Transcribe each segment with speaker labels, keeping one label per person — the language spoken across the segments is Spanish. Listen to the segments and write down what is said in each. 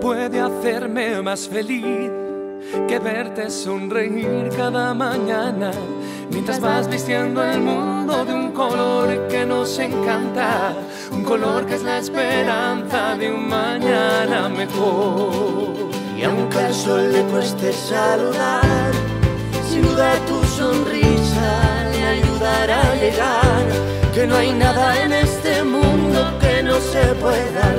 Speaker 1: puede hacerme más feliz que verte sonreír cada mañana mientras vas vistiendo el mundo de un color que nos encanta, un color que es la esperanza de un mañana mejor.
Speaker 2: Y aunque al sol le cueste saludar, sin duda tu sonrisa le ayudará a llegar, que no hay nada en este mundo que no se pueda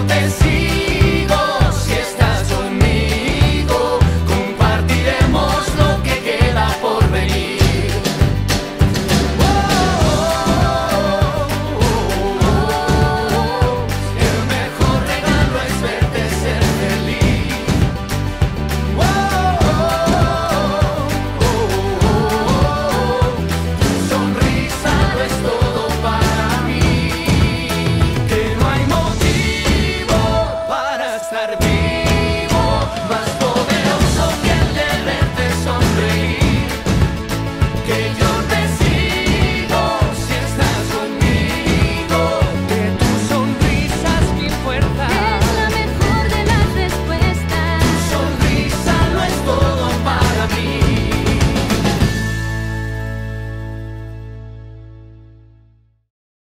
Speaker 2: acontecia.